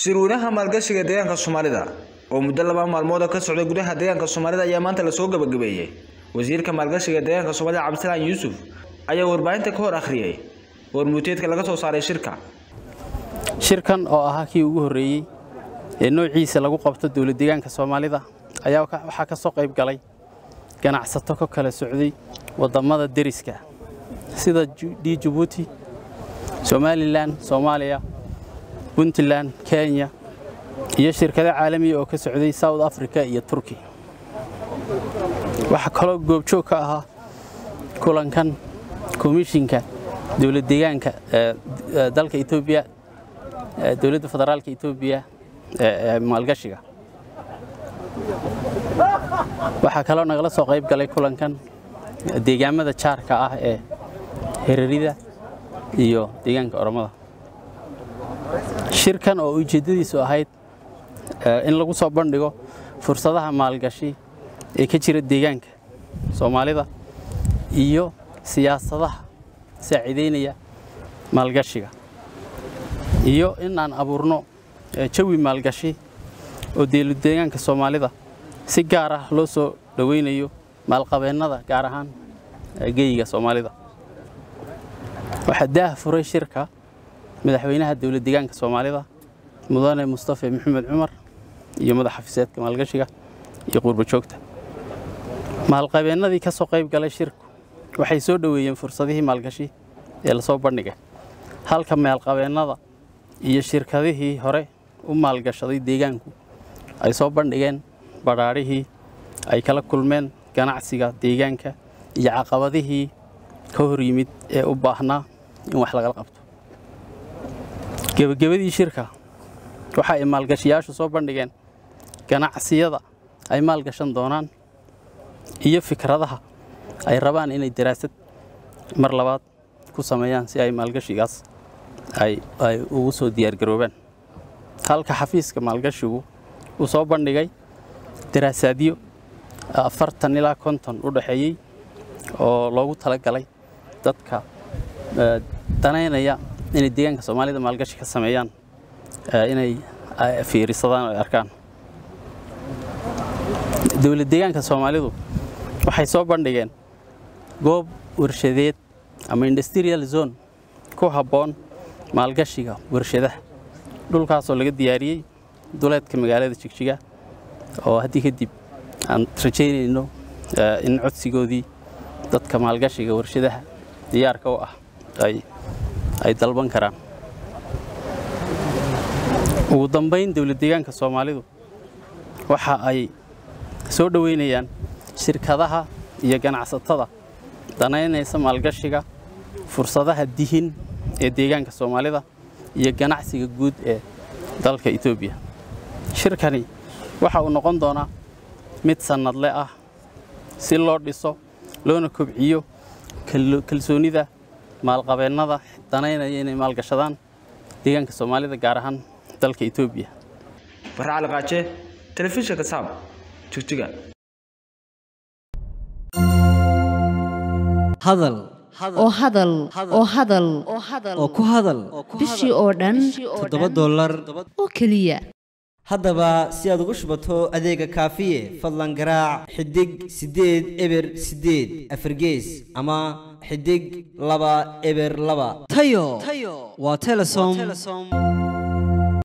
shirweynaha maalgashiga deegaanka soomaalida oo muddo laba maalmood ka socday gudaha deegaanka soomaalida ayaa maanta la soo gabagabeeyey. Wasiirka maalgashiga deegaanka soomaalida cabdisalaan yuusuf ayaa warbaahinta ka hor akhriyey warmuuteedka laga soo saaray shirka. Shirkan oo ahaa kii ugu horreeyey ee noociisa lagu qabto dowlad deegaanka soomaalida ayaa waxaa ka soo qayb galay ganacsato ka kala socday wadammada deriska sida d jabuuti somalilan soomaaliya puntland kenya iyo shirkado caalamiya oo ka socday south africa iyo turki waxaa kaloo goobjoog ka ahaa kulankan komishinka dowlad deegaanka dalka etoobiya dowladda federaalka etoobiya ee maalgashiga. Waxaa kaloo nagala soo qayb galay kulankan deegaamada jaarka ah ee herarida iyo deegaanka oromada shirkan oo ujeeddadiisu ahayd in lagu soo bandhigo fursadaha maalgashi ee ka jira deegaanka soomaalida iyo siyaasadaha saaciidaynaya maalgashiga iyo in aan abuurno jawi maalgashi oo deeludeegaanka soomaalida si gaar ah loo soo dhowaynayo maalqabeennada gaar ahaan geyiga soomaalida. Waxaa daah furay shirka madaxweynaha dowlad deegaanka soomaalida mudane mustafe maxamed cumar iyo madax xafiiseedka maalgashiga iyo qurbajoogta maalqabeennadii ka soo qayb galay shirku waxay soo dhoweeyeen fursadihii maalgashi ee la soo bandhigay. Halka maalqabeennada iyo shirkadihii hore u maalgashaday deegaanku ay soo bandhigeen badhaadhihii ay kala kulmeen ganacsiga deegaanka iyo caqabadihii ka hor yimid ee u baahnaa in wax lagala qabto gebagabadii shirka waxa ay maalgashiyaashu soo bandhigeen. Ganacsiyada ay maalgashan doonaan iyo fikradaha ay rabaan inay daraasad mar labaad ku sameeyaan si ay maalgashigaas ay ugu soo diyaargaroobaan halka xafiiska maalgashigu uu soo bandhigay daraasaadyo afartan ilaa konton u dhaxeeyey oo loogu talagalay dadka danaynaya inay deegaanka soomaalida maalgashi ka sameeyaan inay fiirisadaan oo arkaan. Dowlad deegaanka soomaalidu waxay soo bandhigeen goob warshadeed ama industrial zone ku habboon maalgashiga warshadaha. Dhulkaasoo laga diyaariyey duleedka magaalada jigjiga oo haddii kadib aan rajaynayno in codsigoodii dadka maalgashiga warshadaha diyaarka u ah ay dalban karaan. Ugu dambayn dowlad deegaanka soomaalidu waxa ay soo dhoweynayaan shirkadaha iyo ganacsatada danaynaysa maalgashiga fursadaha dihin ee deegaanka soomaalida iyo ganacsiga guud ee dalka etoobiya shirkani waxa uu noqon doonaa mid sannadle ah si loo dhiso loona kobciyo kalsoonida maalqabeennada danaynaya inay maalgashadaan deegaanka soomaalida gaar ahaan dalka etoobiya farxa cali qaaje telefishinka saab jigjiga hadal. Oo hadal oo hadal. oo ku hadal. Bishii oo dhan toddoba dollar. oo keliya haddaba si aad ugu shubato adeega kaafiye fadlan garaac xidig siddeed eber siddeed afargees ama xidig laba eber laba. Tayo! Waa telesom